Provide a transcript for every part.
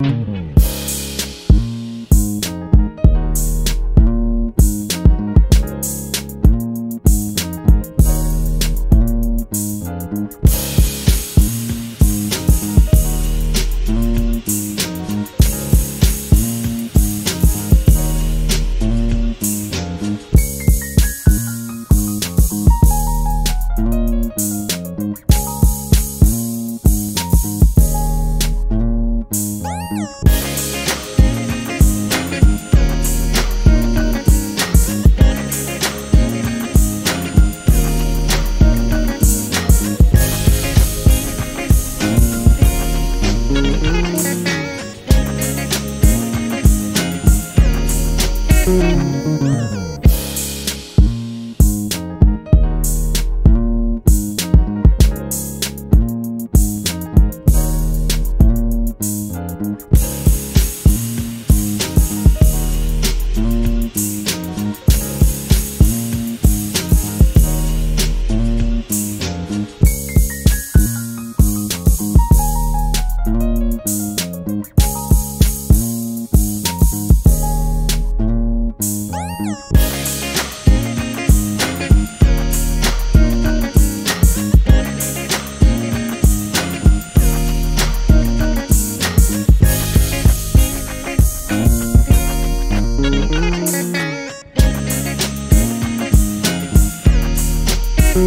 Mm-hmm.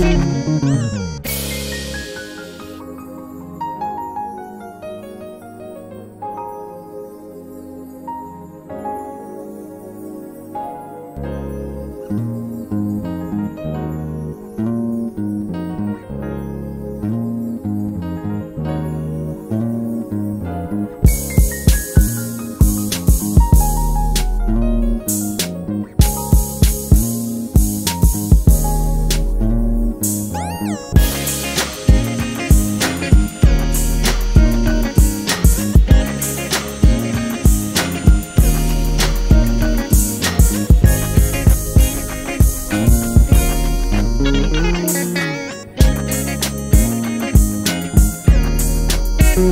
Thank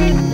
Music